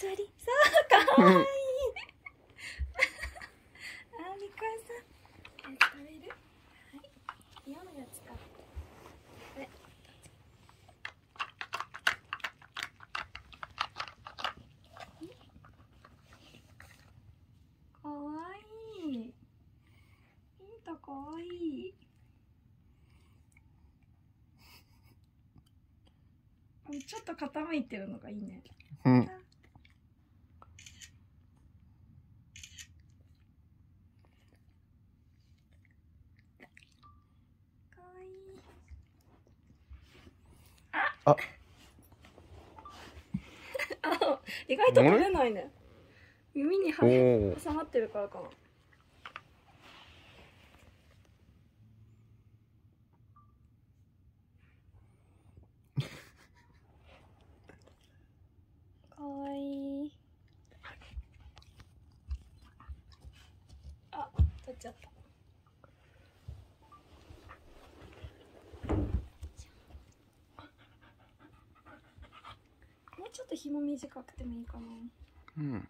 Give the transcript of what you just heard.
座り。そうか。わい。い。あみかさん食べるはい。今のやつかこれかわい。い。ピンタかわい。い。ちょっと傾い。てるのがい。い。ねうん。かわいいあ、あ意外と取れないね。耳に。挟まってるからかな。かわいい。あ取っちゃったうちょっと紐短くてもいいかなうん。